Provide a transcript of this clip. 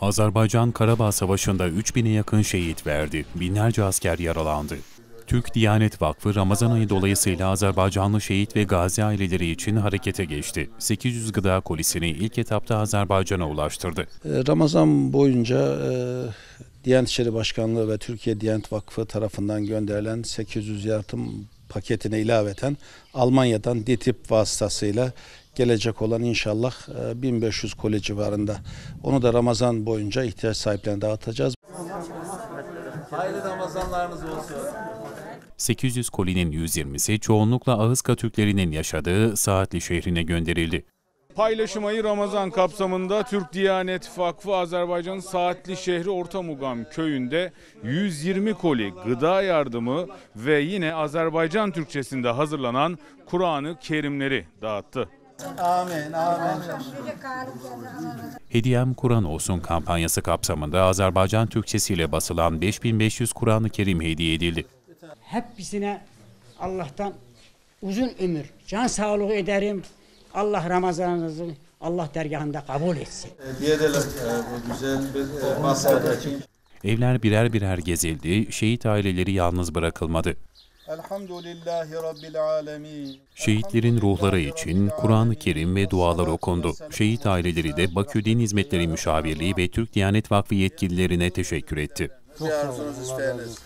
Azerbaycan Karabağ Savaşı'nda 3000'e yakın şehit verdi. Binlerce asker yaralandı. Türk Diyanet Vakfı Ramazan ayı dolayısıyla Azerbaycanlı şehit ve gazi aileleri için harekete geçti. 800 gıda kolisini ilk etapta Azerbaycan'a ulaştırdı. E, Ramazan boyunca e, Diyanet İşleri Başkanlığı ve Türkiye Diyanet Vakfı tarafından gönderilen 800 yardım paketine ilaveten Almanya'dan DİTİP vasıtasıyla gelecek olan inşallah e, 1500 koli civarında. Onu da Ramazan boyunca ihtiyaç sahiplerine dağıtacağız. Hayırlı Ramazanlarınız olsun. 800 kolinin 120'si çoğunlukla Ahıska Türklerinin yaşadığı Saatli şehrine gönderildi. Paylaşım ayı Ramazan kapsamında Türk Diyanet Vakfı Azerbaycan'ın Saatli şehri Ortamugam köyünde 120 koli gıda yardımı ve yine Azerbaycan Türkçesinde hazırlanan Kur'an-ı Kerimleri dağıttı. Amin, amin. Hediyem Kur'an olsun kampanyası kapsamında Azerbaycan Türkçesiyle basılan 5500 Kur'an-ı Kerim hediye edildi. hepsine Allah'tan uzun ömür, can sağlığı ederim. Allah Ramazanınızı Allah dergahında kabul etsin. Hediye edelim e, bu güzel bir e. Evler birer birer gezildi, şehit aileleri yalnız bırakılmadı. Elhamdülillahi Rabbil alemin. Şehitlerin ruhları için Kur'an-ı Kerim ve dualar okundu. Şehit aileleri de Bakü Din Hizmetleri Müşavirliği ve Türk Diyanet Vakfı yetkililerine teşekkür etti. Arzunuz isteğiniz.